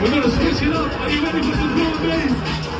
We're gonna switch it up, Are you ready for some new bass.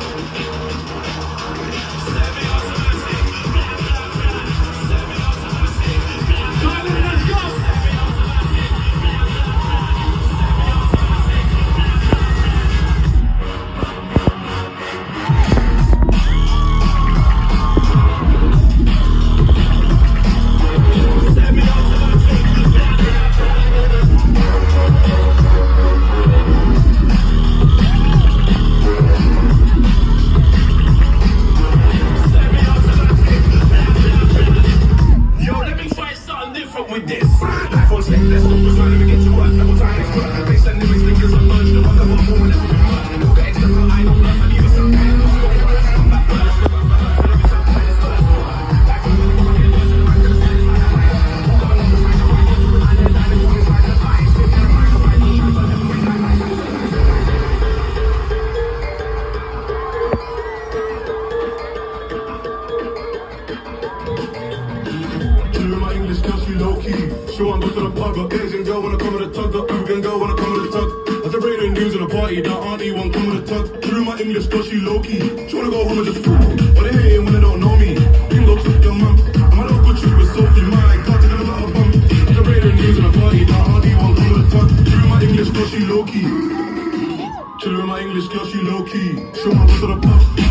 My English she low key. She wanna go to the pub, but Asian girl wanna come with a tug. The Ugan girl wanna come with a. As I bring the news in the party, that auntie won't come with a tug. She my English girl, she low key. She wanna go home and just fruit. But they hating when they don't know me. You can go your mum. I'm a local chick with Sophie, my can't take another bum. As I bring the news in the party, that auntie won't come with a tug. She my English girl, she low key. Chill my English girl, she low key. She wanna go to the pub.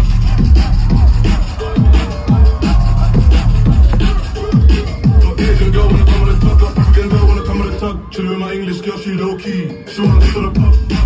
Low key. Wanna go to the pub.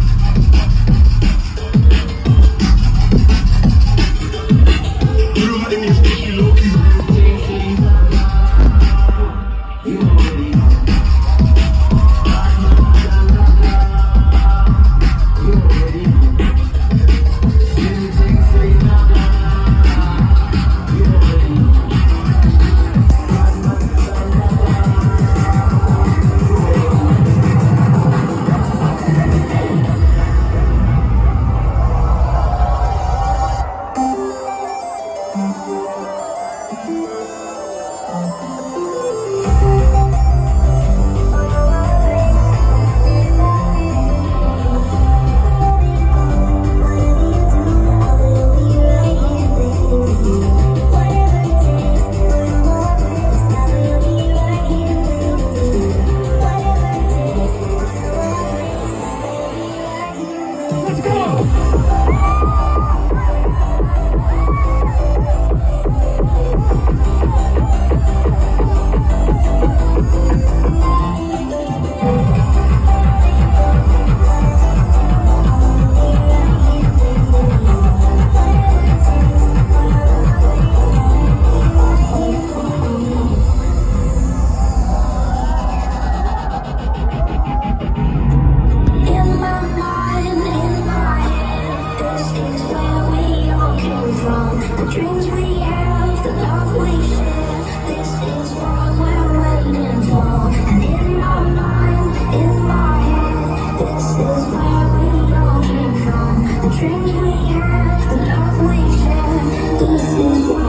This is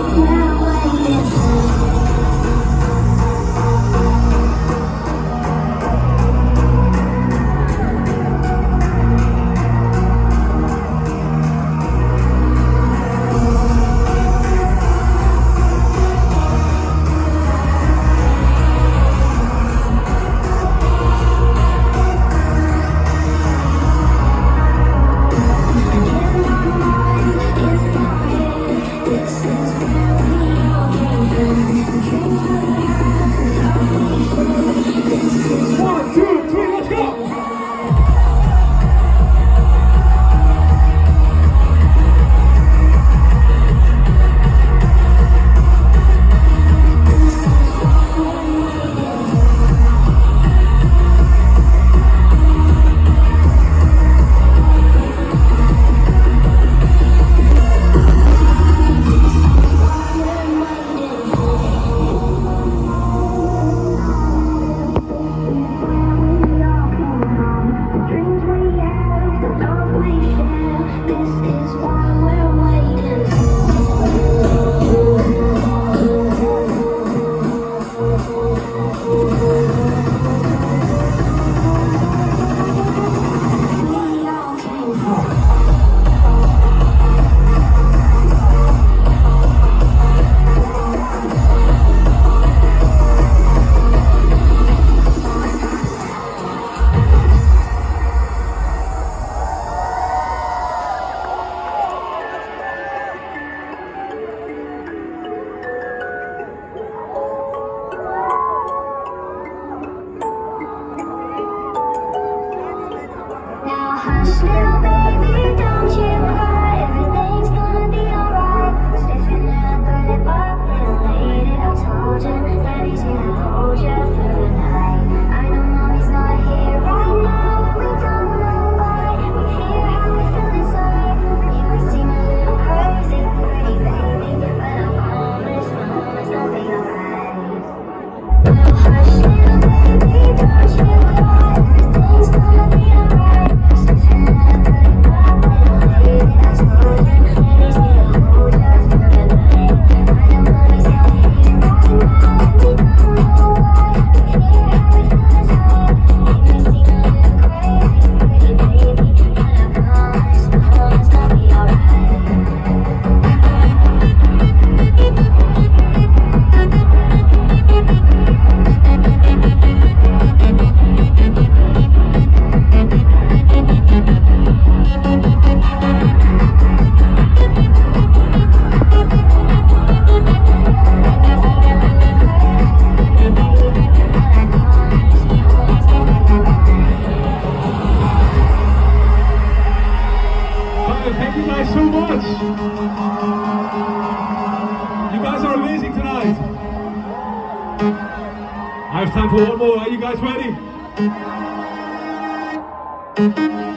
Música